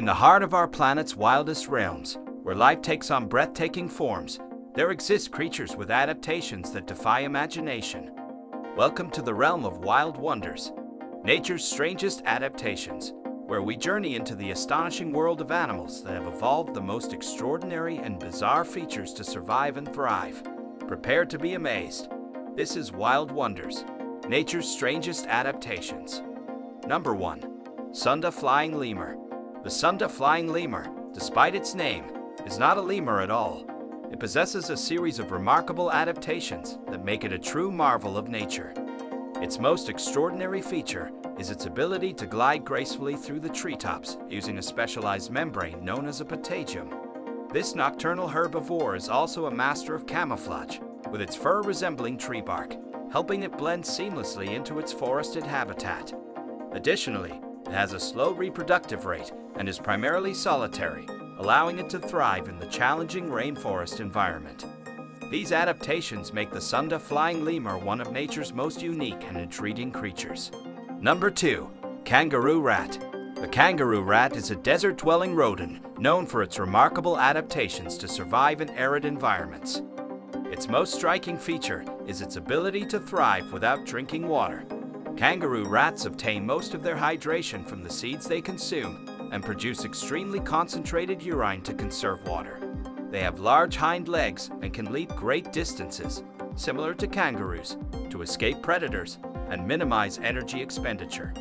In the heart of our planet's wildest realms, where life takes on breathtaking forms, there exist creatures with adaptations that defy imagination. Welcome to the realm of wild wonders, nature's strangest adaptations, where we journey into the astonishing world of animals that have evolved the most extraordinary and bizarre features to survive and thrive. Prepare to be amazed. This is Wild Wonders, nature's strangest adaptations. Number 1. Sunda Flying Lemur. The Sunda Flying Lemur, despite its name, is not a lemur at all. It possesses a series of remarkable adaptations that make it a true marvel of nature. Its most extraordinary feature is its ability to glide gracefully through the treetops using a specialized membrane known as a patagium. This nocturnal herbivore is also a master of camouflage, with its fur resembling tree bark, helping it blend seamlessly into its forested habitat. Additionally, it has a slow reproductive rate and is primarily solitary, allowing it to thrive in the challenging rainforest environment. These adaptations make the Sunda flying lemur one of nature's most unique and intriguing creatures. Number 2. Kangaroo Rat The kangaroo rat is a desert-dwelling rodent known for its remarkable adaptations to survive in arid environments. Its most striking feature is its ability to thrive without drinking water. Kangaroo rats obtain most of their hydration from the seeds they consume and produce extremely concentrated urine to conserve water. They have large hind legs and can leap great distances, similar to kangaroos, to escape predators and minimize energy expenditure.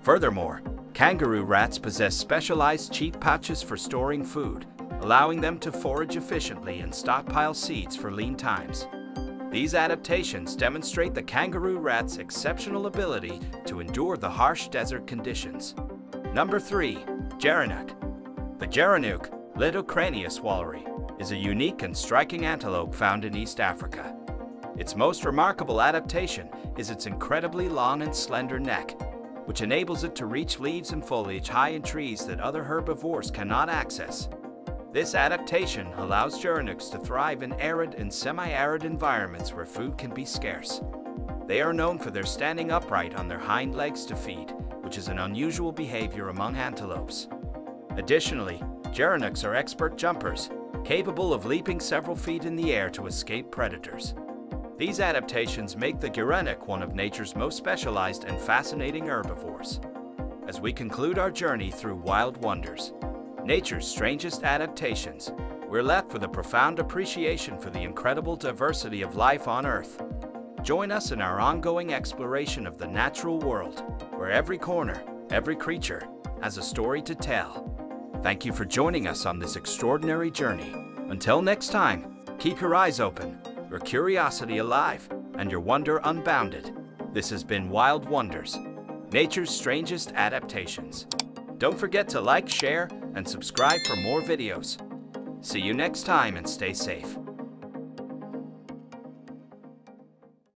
Furthermore, kangaroo rats possess specialized cheek pouches for storing food, allowing them to forage efficiently and stockpile seeds for lean times. These adaptations demonstrate the kangaroo rat's exceptional ability to endure the harsh desert conditions. Number 3. Gerenuk The Gerenuk, Litocranius walleri, is a unique and striking antelope found in East Africa. Its most remarkable adaptation is its incredibly long and slender neck, which enables it to reach leaves and foliage high in trees that other herbivores cannot access. This adaptation allows gerenuks to thrive in arid and semi-arid environments where food can be scarce. They are known for their standing upright on their hind legs to feed, which is an unusual behavior among antelopes. Additionally, gerenuks are expert jumpers, capable of leaping several feet in the air to escape predators. These adaptations make the gerenuk one of nature's most specialized and fascinating herbivores. As we conclude our journey through wild wonders, nature's strangest adaptations, we're left with a profound appreciation for the incredible diversity of life on Earth. Join us in our ongoing exploration of the natural world, where every corner, every creature, has a story to tell. Thank you for joining us on this extraordinary journey. Until next time, keep your eyes open, your curiosity alive, and your wonder unbounded. This has been Wild Wonders, nature's strangest adaptations. Don't forget to like, share, and subscribe for more videos. See you next time and stay safe.